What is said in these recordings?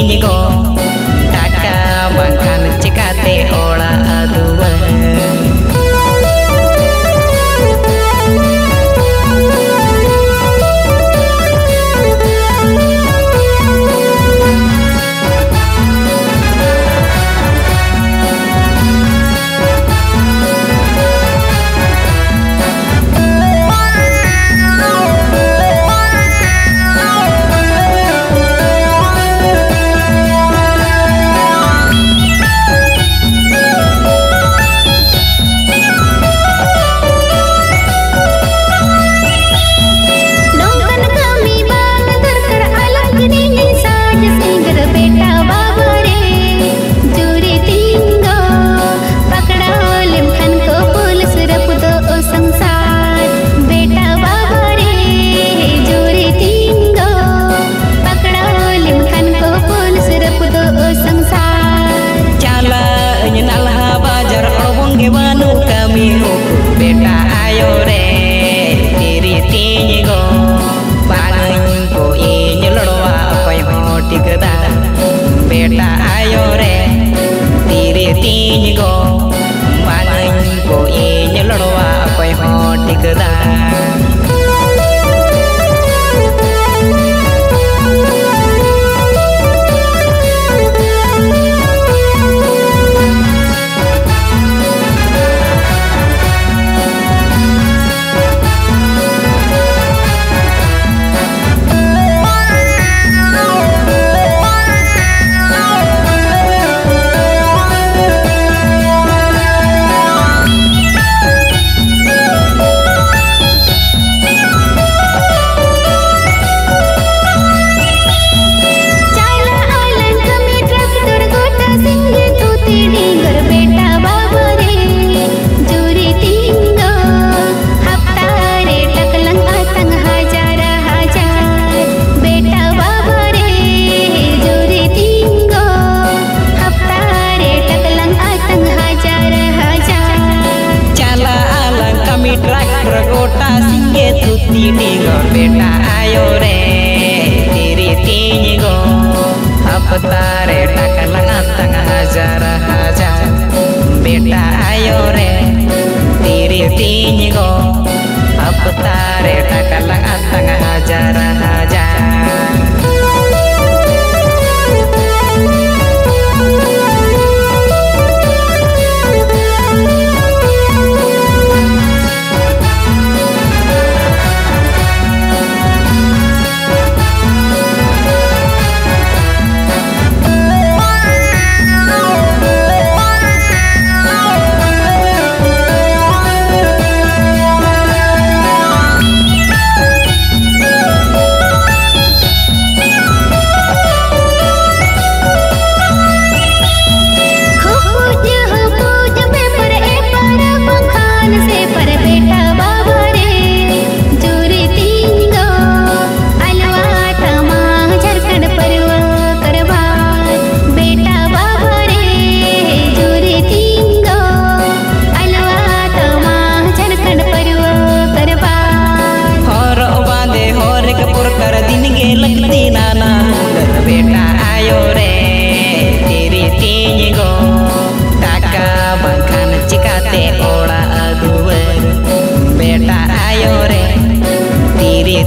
ಕಿವಿನಿಗೋ ಕಾಕ ಮಂಕನ ಚಿಕಾತೆ ಓಳ ಅದುವ बेटा आयो रे, तेरी तीन गो हपतारे टका लगा तंगा हज़ार हज़ार। बेटा आयो रे, तेरी तीन गो हपतारे टका लगा तंगा हज़ार।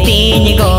Pinigo.